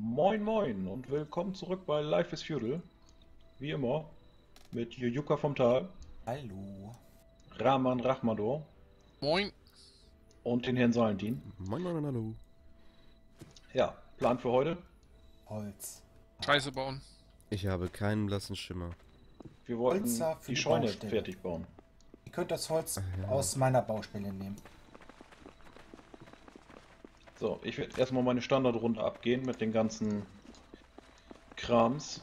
Moin Moin und willkommen zurück bei Life is Feudal. Wie immer mit Jujuka vom Tal, Hallo. Rahman Rahmador Moin. und den Herrn Salentin. Moin, moin, hallo. Ja, Plan für heute. Holz. Scheiße bauen. Ich habe keinen blassen Schimmer. Wir wollten Holzer für die die Scheune Baustelle. fertig bauen. Ihr könnt das Holz Ach ja. aus meiner Baustelle nehmen. So, ich werde erstmal meine Standardrunde abgehen mit den ganzen Krams.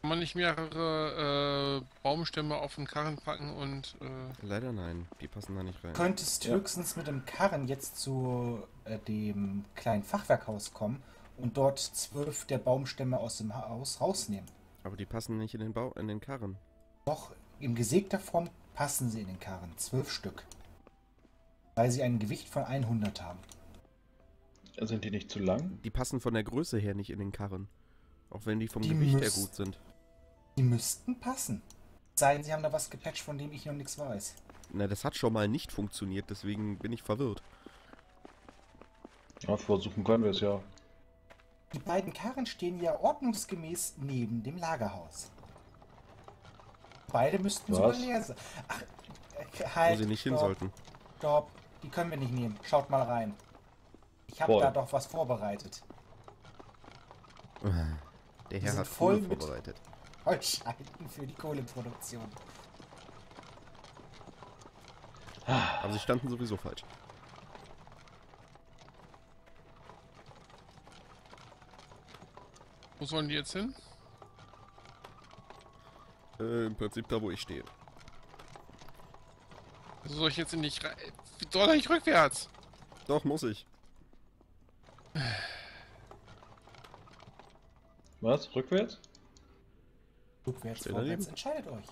Kann man nicht mehrere äh, Baumstämme auf den Karren packen und äh, Leider nein, die passen da nicht rein. Du könntest Ja. höchstens mit dem Karren jetzt zu äh, dem kleinen Fachwerkhaus kommen und dort zwölf der Baumstämme aus dem Haus rausnehmen. Aber die passen nicht in den Bau, in den Karren. Doch in gesägter Form passen sie in den Karren. Zwölf Stück. Weil sie ein Gewicht von 100 haben. Sind die nicht zu lang? Die passen von der Größe her nicht in den Karren. Auch wenn die vom Die Gewicht her gut sind. Die müssten passen. Seien sie haben da was gepatcht, von dem ich noch nichts weiß. Na, das hat schon mal nicht funktioniert, deswegen bin ich verwirrt. Ja, versuchen können wir es ja. Die beiden Karren stehen ja ordnungsgemäß neben dem Lagerhaus. Beide müssten sogar leer sein. Ach, äh, Wo halt. sie nicht hin sollten. Stopp. Die können wir nicht nehmen. Schaut mal rein. Ich habe da doch was vorbereitet. Der Herr sind hat voll mit- vorbereitet. Holzscheiten für die Kohleproduktion. Aber sie standen sowieso falsch. wo sollen die jetzt hin? Äh, Im Prinzip da, wo ich stehe. Also soll ich jetzt in rein? Wie soll ich rückwärts? Doch, muss ich. Was? Rückwärts? Rückwärts, vorwärts. Entscheidet euch.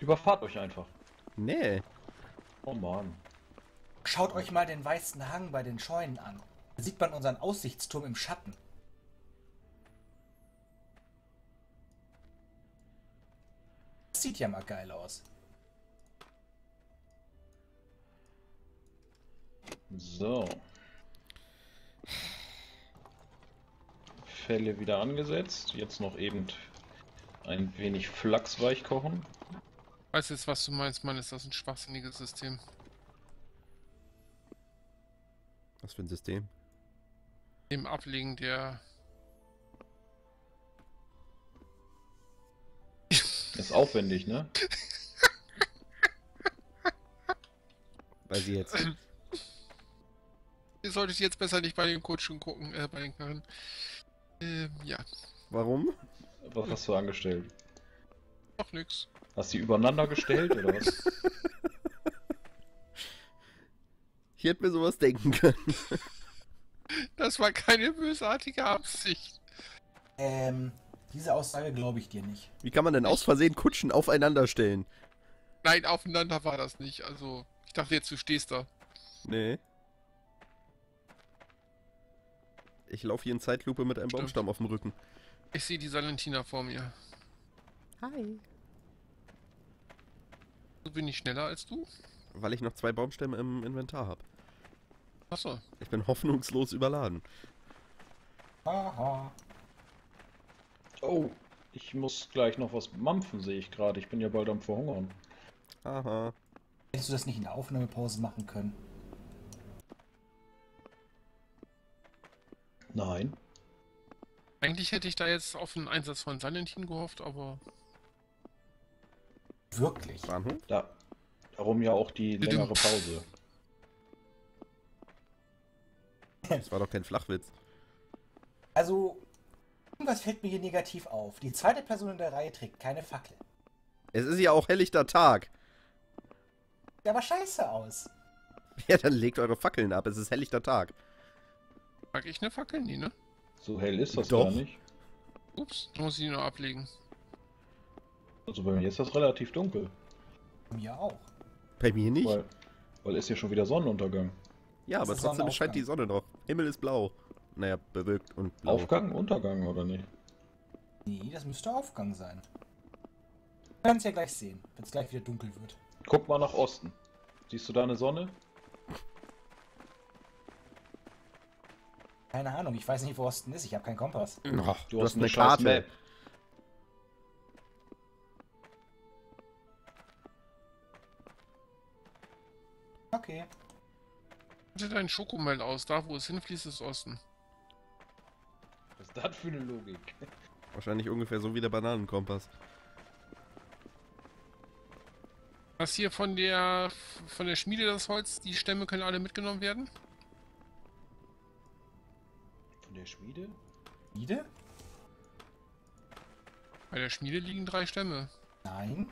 Überfahrt euch einfach. Nee. Oh Mann. Schaut euch mal den weißen Hang bei den Scheunen an. Da sieht man unseren Aussichtsturm im Schatten. Das sieht ja mal geil aus. So. Fälle wieder angesetzt. Jetzt noch eben ein wenig Flachs weich kochen. Weiß jetzt, was du meinst, Mann, ist das ein schwachsinniges System. Was für ein System. Dem Ablegen der. Ist aufwendig, ne? Weil sie jetzt. Ihr solltet jetzt besser nicht bei den Kutschen gucken, äh, bei den Karren. Ähm, ja, Warum? Was hast du angestellt? doch nix. Hast du die übereinander gestellt oder was? Ich hätte mir sowas denken können. Das war keine bösartige Absicht. Ähm, diese Aussage glaube ich dir nicht. Wie kann man denn aus Versehen Kutschen aufeinander stellen? Nein, aufeinander war das nicht. Also, ich dachte jetzt, du stehst da. Nee. Ich laufe hier in Zeitlupe mit einem Stimmt. Baumstamm auf dem Rücken. Ich sehe die Salentina vor mir. Hi. So bin ich schneller als du? Weil ich noch zwei Baumstämme im Inventar habe. Achso. Ich bin hoffnungslos überladen. Haha. Oh, ich muss gleich noch was mampfen, sehe ich gerade. Ich bin ja bald am Verhungern. Aha. Hättest du das nicht in der Aufnahmepause machen können? Nein. Eigentlich hätte ich da jetzt auf einen Einsatz von Salentin gehofft, aber Wirklich? Bahnhof? Da, darum ja auch die längere Pause. Das war doch kein Flachwitz. Also, irgendwas fällt mir hier negativ auf. Die zweite Person in der Reihe trägt keine Fackel. Es ist ja auch helllichter Tag. Sieht aber scheiße aus. Ja, dann legt eure Fackeln ab. Es ist helllichter Tag. Mag ich eine Fackel? Nee, ne? So hell ist das Doch. gar nicht. Ups, da muss ich die nur ablegen. Also bei mir ist das relativ dunkel. Mir auch. Bei mir nicht. Weil, weil ist ja schon wieder Sonnenuntergang. ja, Das aber trotzdem scheint die Sonne noch. Himmel ist blau. Naja, bewölkt und blau. Aufgang, Untergang oder nicht? Nee, das müsste Aufgang sein. Wir werden es ja gleich sehen, wenn es gleich wieder dunkel wird. Guck mal nach Osten. Siehst du da eine Sonne? Keine Ahnung, ich weiß nicht, wo Osten ist. Ich habe keinen Kompass. Oh, Du, hast eine, scheiß Karte. Map. Okay. Bitte dein Schokomel aus. Da, wo es hinfließt, ist Osten. Was ist das für eine Logik? Wahrscheinlich ungefähr so wie der Bananenkompass. Was hier von der von der Schmiede das Holz, die Stämme können alle mitgenommen werden? Der Schmiede? Schmiede? Bei der Schmiede liegen drei Stämme. Nein.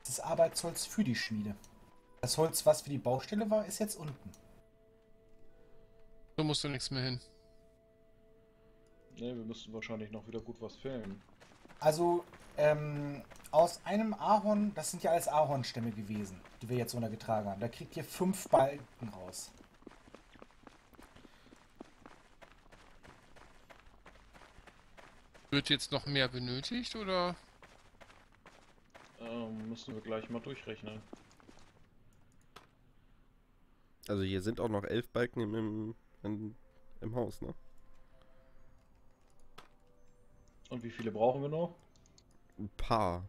Das ist Arbeitsholz für die Schmiede. Das Holz, was für die Baustelle war, ist jetzt unten. So muss da nichts mehr hin. Ne, wir müssten wahrscheinlich noch wieder gut was fällen. Also, ähm, aus einem Ahorn, das sind ja alles Ahornstämme gewesen, die wir jetzt runtergetragen haben. Da kriegt ihr fünf Balken raus. Wird jetzt noch mehr benötigt oder? Ähm, müssen wir gleich mal durchrechnen. Also hier sind auch noch elf Balken im, im, im, im Haus, ne? Und wie viele brauchen wir noch? Ein paar.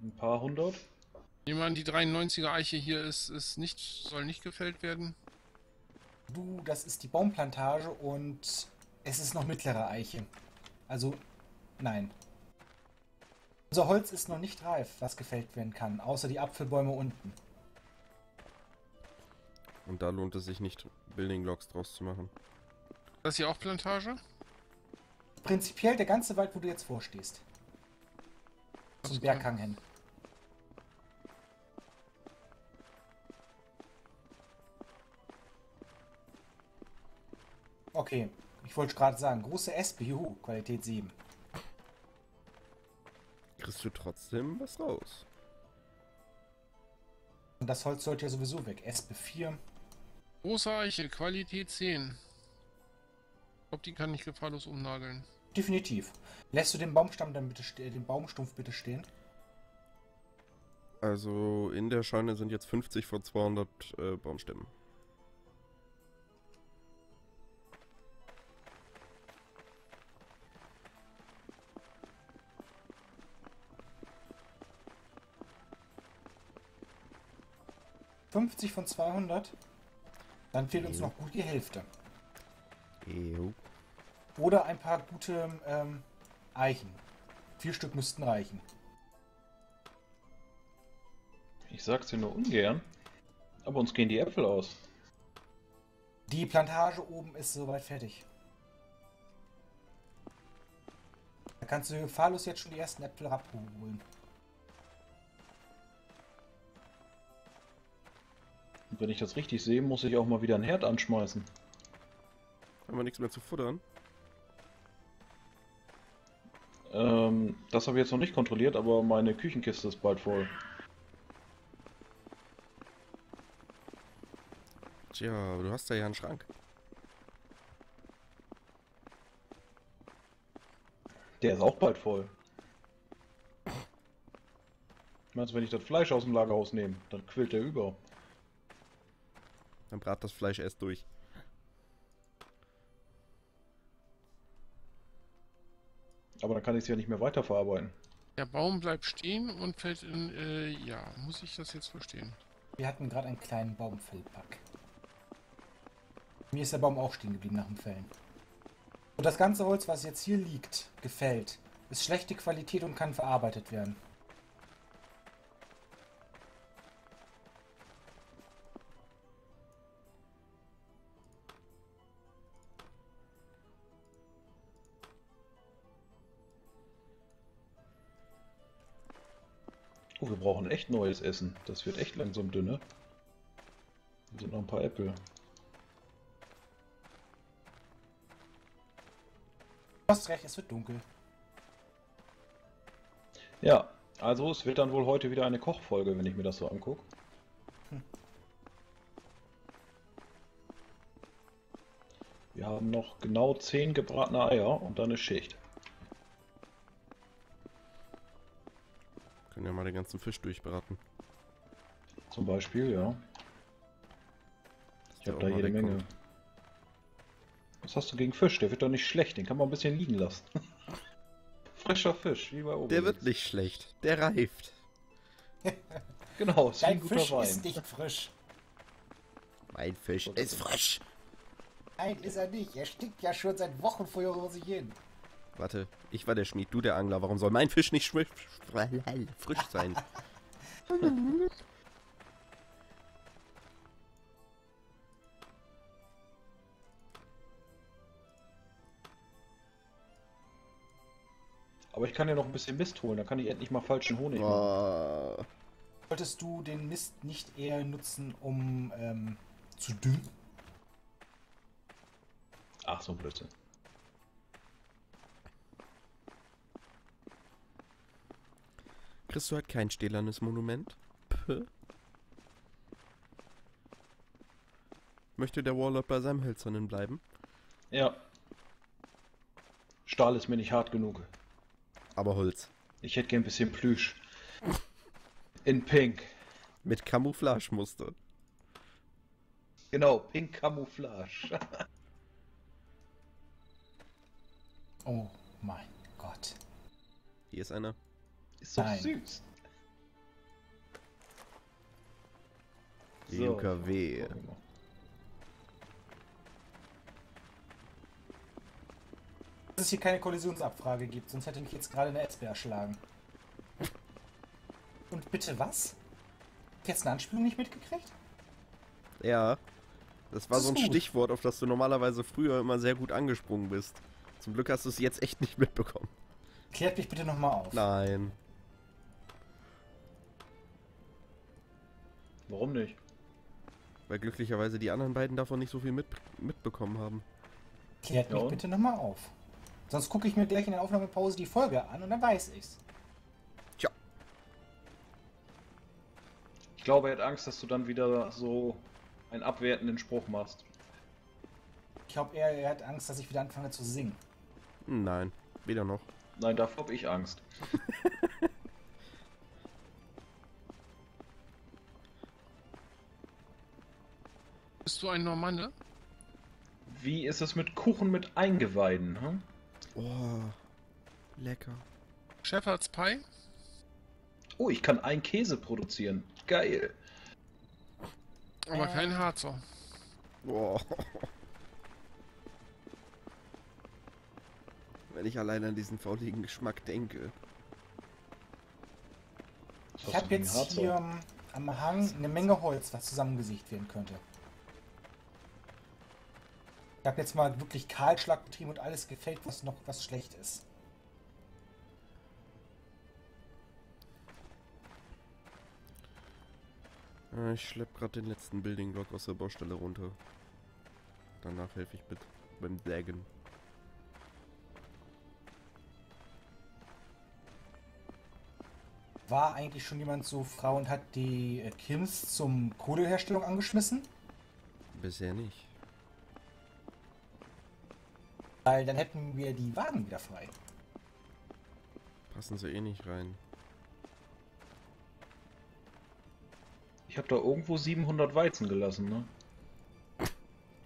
Ein paar hundert? Jemand, die 93er Eiche hier ist, ist nicht, soll nicht gefällt werden. Du, das ist die Baumplantage und es ist noch mittlere Eiche. Also, nein. Unser Holz ist noch nicht reif, was gefällt werden kann, außer die Apfelbäume unten. Und da lohnt es sich nicht, Building Logs draus zu machen. Das hier auch Plantage? Prinzipiell der ganze Wald, wo du jetzt vorstehst. Ach Zum. Berghang hin. Okay, ich wollte gerade sagen, große Espe, juhu, Qualität 7. Kriegst du trotzdem was raus. Und das Holz sollte ja sowieso weg. Espe 4. Große Eiche, Qualität 10. Ich glaube, die kann ich gefahrlos umnageln. Definitiv. Lässt du den Baumstamm dann bitte den Baumstumpf bitte stehen? Also in der Scheune sind jetzt 50 von 200 äh, Baumstämmen. – 50 von 200? Dann fehlt uns Jo. noch gut die Hälfte. Jo. Oder ein paar gute ähm, Eichen. Vier Stück müssten reichen. Ich sag's dir nur ungern. Aber uns gehen die Äpfel aus. Die Plantage oben ist soweit fertig. Da kannst du gefahrlos jetzt schon die ersten Äpfel abholen. Wenn ich das richtig sehe, muss ich auch mal wieder einen Herd anschmeißen. Haben wir nichts mehr zu futtern? Ähm, das habe ich jetzt noch nicht kontrolliert, aber meine Küchenkiste ist bald voll. Tja, aber du hast da ja einen Schrank. Der ist auch bald voll. Meinst du, wenn ich das Fleisch aus dem Lagerhaus nehme, dann quillt der über. Dann brat das Fleisch erst durch. Aber dann kann ich es ja nicht mehr weiterverarbeiten. Der Baum bleibt stehen und fällt in. Äh, ja, muss ich das jetzt verstehen? Wir hatten gerade einen kleinen Baumfellpack. Mir ist der Baum auch stehen geblieben nach dem Fällen. Und das ganze Holz, was jetzt hier liegt, gefällt, ist schlechte Qualität und kann verarbeitet werden. Brauchen echt neues Essen. Das wird echt langsam dünner. Hier sind noch ein paar Äpfel. Du hast recht, es wird dunkel. Ja, also es wird dann wohl heute wieder eine Kochfolge, wenn ich mir das so angucke. Wir haben noch genau 10 gebratene Eier und dann ist Schicht. Können ja mal den ganzen Fisch durchbraten. Zum Beispiel, ja. Ich habe da jede Menge. wegkommt. Was hast du gegen Fisch? Der wird doch nicht schlecht, den kann man ein bisschen liegen lassen. Frischer Fisch, wie bei oben. Der wird nicht schlecht. Der reift. Genau, ist Dein ein guter Fisch Wein. ist nicht frisch. Mein Fisch ist frisch. Nein, ist er nicht. Er stinkt ja schon seit Wochen vorher vor sich hin. Warte, ich war der Schmied, du der Angler. Warum soll mein Fisch nicht frisch sein? Aber ich kann ja noch ein bisschen Mist holen, dann kann ich endlich mal falschen Honig machen. Boah. Solltest du den Mist nicht eher nutzen, um ähm, zu düngen? Ach, so Blödsinn. Kriegst du halt kein stählernes Monument? Puh. Möchte der Warlord bei seinem Hölzernen bleiben? Ja. Stahl ist mir nicht hart genug. Aber Holz. Ich hätte gern ein bisschen Plüsch. In Pink. Mit Camouflagemuster. Genau, Pink Camouflage. Oh mein Gott. Hier ist einer. Ist doch Nein. süß. Die UKW. Dass es hier keine Kollisionsabfrage gibt, sonst hätte mich jetzt gerade eine Etzbe erschlagen. Und bitte was? Jetzt eine Anspielung nicht mitgekriegt? Ja. Das war Das so ein gut. Stichwort, auf das du normalerweise früher immer sehr gut angesprungen bist. Zum Glück hast du es jetzt echt nicht mitbekommen. Klärt mich bitte nochmal auf. Nein. Warum nicht? Weil glücklicherweise die anderen beiden davon nicht so viel mit, mitbekommen haben. Klärt mich Ja, und? bitte nochmal auf. Sonst gucke ich mir gleich in der Aufnahmepause die Folge an und dann weiß ich's. Tja. Ich glaube, er hat Angst, dass du dann wieder so einen abwertenden Spruch machst. Ich glaube, er, er hat Angst, dass ich wieder anfange zu singen. Nein. Weder noch. Nein, davor habe ich Angst. Du ein Normanne? Wie ist es mit Kuchen mit Eingeweiden? Hm? Oh. Lecker. Shepherd's Pie? Oh, ich kann einen Käse produzieren. Geil. Aber Äh. kein Harzer. Oh. Wenn ich allein an diesen fauligen Geschmack denke. Ich habe jetzt Harzer? hier am Hang eine Menge Holz, was zusammengesiegt werden könnte. Ich habe jetzt mal wirklich Kahlschlag betrieben und alles gefällt, was noch was schlecht ist. Äh, Ich schlepp gerade den letzten Building Block aus der Baustelle runter. Danach helfe ich mit beim Sägen. War eigentlich schon jemand so Frau und hat die äh, Kims zum Kohleherstellung angeschmissen? Bisher nicht. Weil dann hätten wir die Wagen wieder frei. Passen sie eh nicht rein. Ich habe da irgendwo 700 Weizen gelassen, ne?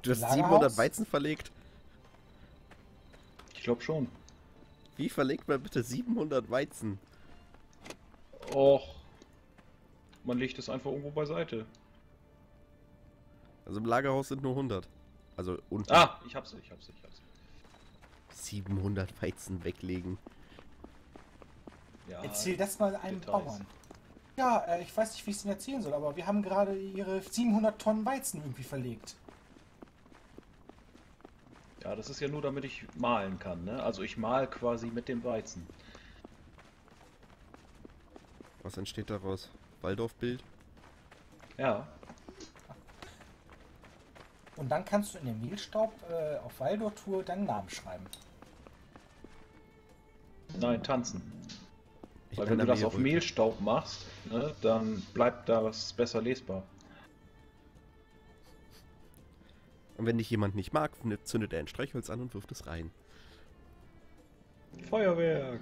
Du hast Lagerhaus? 700 Weizen verlegt? Ich glaube schon. Wie verlegt man bitte 700 Weizen? Och. Man legt es einfach irgendwo beiseite. Also im Lagerhaus sind nur 100. Also unten. Ah, ich hab's, ich hab's, ich hab's. 700 Weizen weglegen. Ja, Erzähl das mal einem Details. Bauern. Ja, äh, ich weiß nicht, wie ich es Ihnen erzählen soll, aber wir haben gerade Ihre 700 Tonnen Weizen irgendwie verlegt. ja, das ist ja nur, damit ich malen kann, ne? Also ich mal quasi mit dem Weizen. Was entsteht daraus? Waldorfbild? Ja, Und dann kannst du in dem Mehlstaub äh, auf Waldorf-Tour deinen Namen schreiben. Nein, tanzen. Ich Weil wenn du das auf Meerröte. Mehlstaub machst, ne, dann bleibt das besser lesbar. Und wenn dich jemand nicht mag, zündet er ein Streichholz an und wirft es rein. Feuerwerk!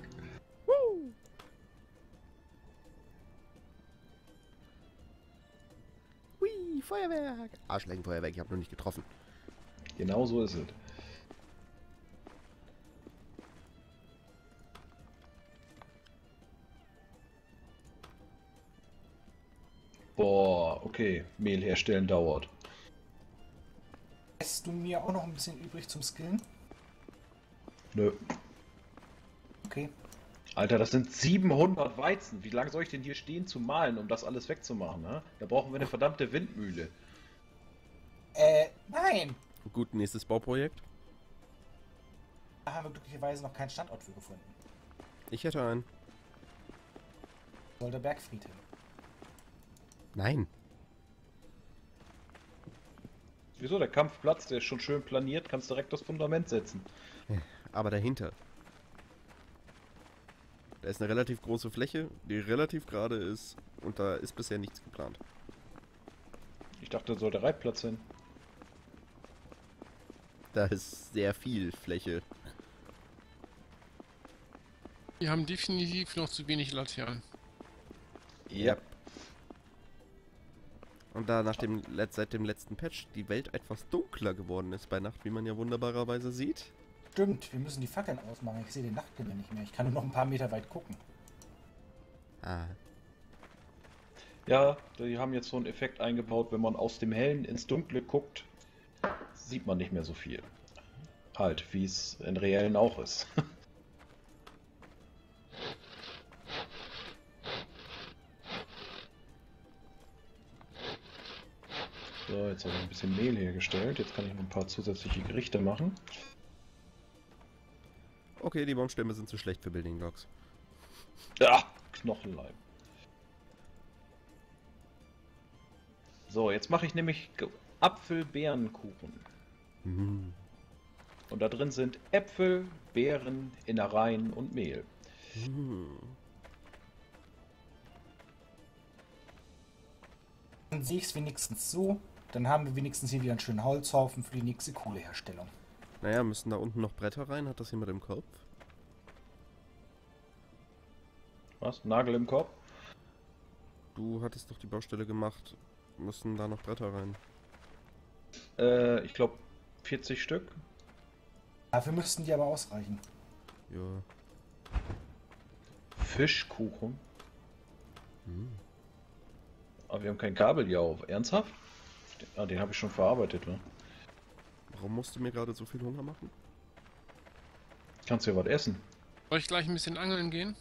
Hui, Feuerwerk! Arschleckenfeuerwerk, ich habe noch nicht getroffen. Genau so ist es. Okay, Mehl herstellen dauert. Lässt du mir auch noch ein bisschen übrig zum Skillen? Nö. Okay. Alter, das sind 700 Weizen. Wie lange soll ich denn hier stehen zu malen, um das alles wegzumachen? Ne? Da brauchen wir eine verdammte Windmühle. Äh, nein! Gut, nächstes Bauprojekt. Da haben wir glücklicherweise noch keinen Standort für gefunden. Ich hätte einen. Soll der Bergfried hin. Nein. Wieso? Der Kampfplatz, der ist schon schön planiert, kannst direkt das Fundament setzen. Aber dahinter. Da ist eine relativ große Fläche, die relativ gerade ist und da ist bisher nichts geplant. Ich dachte, da soll der Reitplatz hin. Da ist sehr viel Fläche. Wir haben definitiv noch zu wenig Laternen. Ja. Und da nach dem, seit dem letzten Patch die Welt etwas dunkler geworden ist bei Nacht, wie man ja wunderbarerweise sieht. Stimmt, wir müssen die Fackeln ausmachen. Ich sehe den Nachthimmel nicht mehr. Ich kann nur noch ein paar Meter weit gucken. Ah. Ja, die haben jetzt so einen Effekt eingebaut, wenn man aus dem Hellen ins Dunkle guckt, sieht man nicht mehr so viel. Halt, wie es in reellen auch ist. So, jetzt habe ich ein bisschen Mehl hergestellt. Jetzt kann ich noch ein paar zusätzliche Gerichte machen. Okay, die Baumstämme sind zu schlecht für Building Blocks. Ja, Knochenleim. So, jetzt mache ich nämlich Apfel-Beerenkuchen. Mhm. Und da drin sind Äpfel, Beeren, Innereien und Mehl. Mhm. Dann sehe ich es wenigstens so. Dann haben wir wenigstens hier wieder einen schönen Holzhaufen für die nächste Kohleherstellung. Naja, müssen da unten noch Bretter rein? Hat das jemand im Kopf? Was? Nagel im Kopf? Du hattest doch die Baustelle gemacht. Müssen da noch Bretter rein? Äh, ich glaube 40 Stück. Dafür müssten die aber ausreichen. Ja. Fischkuchen. Hm. Aber wir haben kein Kabeljau. Ernsthaft? Ah, den habe ich schon verarbeitet, ne? Warum musst du mir gerade so viel Hunger machen? Kannst du ja was essen. Soll ich gleich ein bisschen angeln gehen?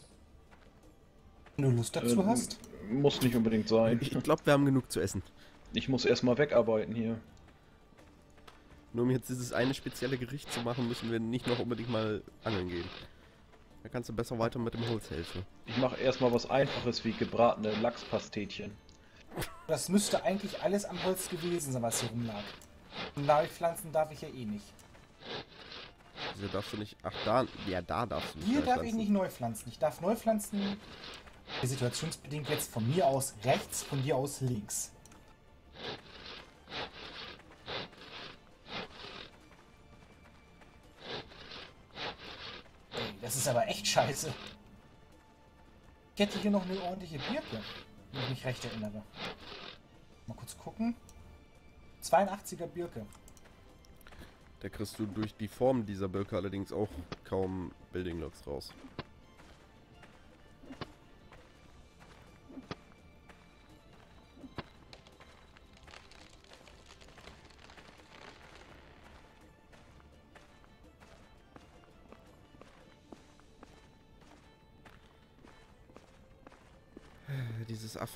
Wenn du Lust dazu Ähm, hast. Muss nicht unbedingt sein. Ich glaube, wir haben genug zu essen. Ich muss erstmal wegarbeiten hier. Nur um jetzt dieses eine spezielle Gericht zu machen, müssen wir nicht noch unbedingt mal angeln gehen. Da kannst du besser weiter mit dem Holz helfen. Ich mache erstmal was Einfaches wie gebratene Lachspastetchen. Das müsste eigentlich alles am Holz gewesen sein, was hier rumlag. Neu pflanzen darf ich ja eh nicht. Wieso darfst du nicht. Ach, da. Ja, da darfst du nicht. Hier darf ich nicht neu pflanzen. Ich darf neu pflanzen. Situationsbedingt jetzt von mir aus rechts, von dir aus links. Ey, das ist aber echt scheiße. Ich hätte hier noch eine ordentliche Birke, wenn ich mich recht erinnere. Mal kurz gucken. 82er Birke. Da kriegst du durch die Form dieser Birke allerdings auch kaum Building Blocks raus.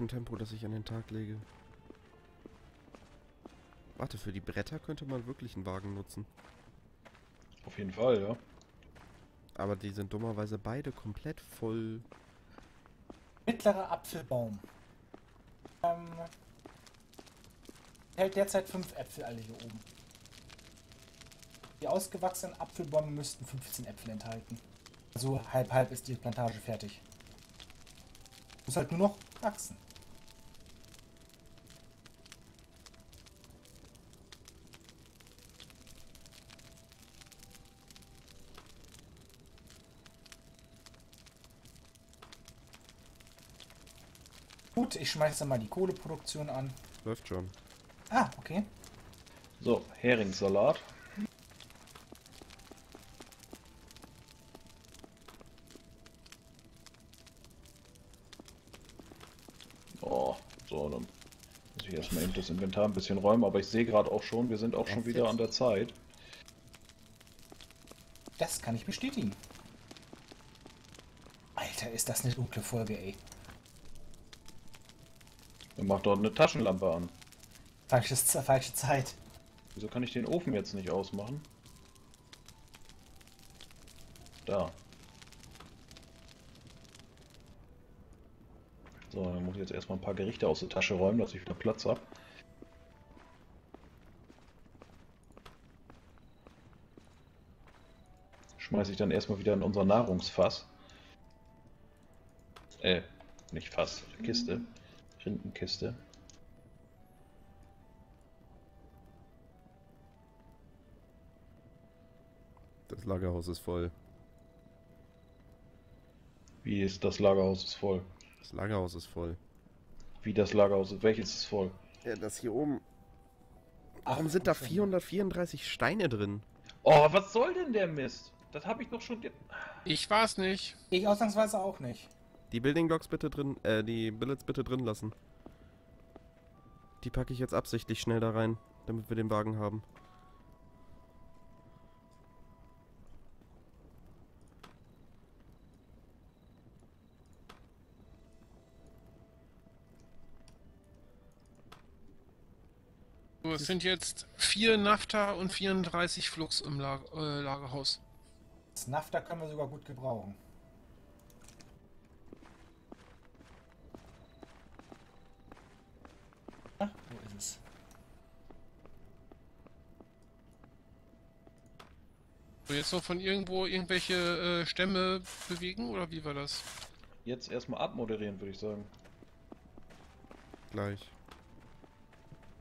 Dieses Affentempo, das ich an den Tag lege. Warte, für die Bretter könnte man wirklich einen Wagen nutzen. Auf jeden Fall, ja. Aber die sind dummerweise beide komplett voll. Mittlerer Apfelbaum. Ähm, hält derzeit fünf Äpfel alle hier oben. Die ausgewachsenen Apfelbäume müssten 15 Äpfel enthalten. Also halb halb ist die Plantage fertig. Muss halt nur noch wachsen. Gut, ich schmeiße mal die Kohleproduktion an. Läuft schon. Ah, okay. So, Heringssalat. Oh, so, dann muss ich ich erstmal eben das Inventar ein bisschen räumen, aber ich sehe gerade auch schon, wir sind auch schon wieder an der Zeit. Das kann ich bestätigen. Alter, ist das eine dunkle Folge, ey. Mach dort eine Taschenlampe an. Falsches, falsche Zeit. Wieso kann ich den Ofen jetzt nicht ausmachen? Da. So, dann muss ich jetzt erstmal ein paar Gerichte aus der Tasche räumen, dass ich wieder Platz habe. Schmeiße ich dann erstmal wieder in unser Nahrungsfass. Äh, nicht Fass, Kiste. Rindenkiste. Das Lagerhaus ist voll. Wie ist das Lagerhaus ist voll? Das Lagerhaus ist voll. Wie das Lagerhaus ist? Welches ist voll? Ja, das hier oben. Warum sind da 434 Steine drin? Oh, was soll denn der Mist? Das habe ich doch schon. ge- Ich war's nicht. Ich ausnahmsweise auch nicht. Die Building Blocks bitte drin, äh, die Billets bitte drin lassen. Die packe ich jetzt absichtlich schnell da rein, damit wir den Wagen haben. So, es sind jetzt vier Nafta und 34 Flux im Lag äh, Lagerhaus. Das Nafta können wir sogar gut gebrauchen. Ach, wo ist es? So, jetzt noch von irgendwo irgendwelche äh, Stämme bewegen oder wie war das? Jetzt erstmal abmoderieren, würde ich sagen. Gleich.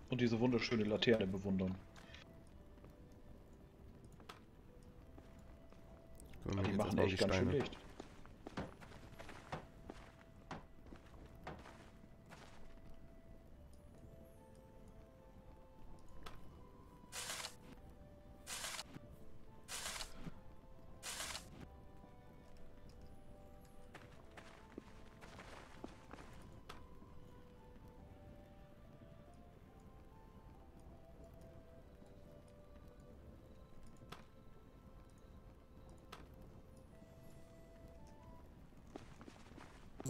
Und diese wunderschöne Laterne bewundern. Wir die machen echt ganz schön Licht.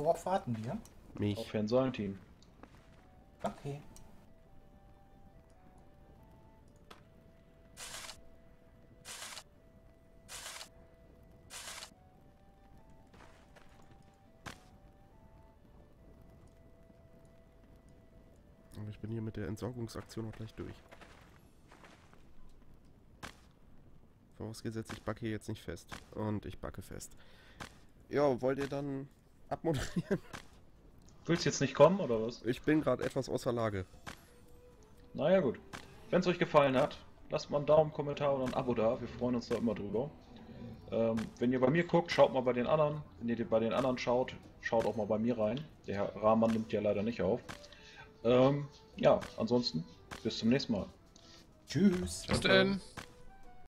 Worauf warten wir? Mich. Auf Herrn Salentin. Okay. Aber ich bin hier mit der Entsorgungsaktion auch gleich durch. Vorausgesetzt, ich backe hier jetzt nicht fest. Und ich backe fest. Ja, wollt ihr dann abmoderieren? Willst jetzt nicht kommen oder was? Ich bin gerade etwas außer Lage. Naja, gut. Wenn es euch gefallen hat, lasst mal einen Daumen, Kommentar oder ein Abo da. Wir freuen uns da immer drüber. Ähm, wenn ihr bei mir guckt, schaut mal bei den anderen. Wenn ihr bei den anderen schaut, schaut auch mal bei mir rein. Der Herr Rahmann nimmt ja leider nicht auf. Ähm, ja, ansonsten bis zum nächsten Mal. Tschüss. Bis denn.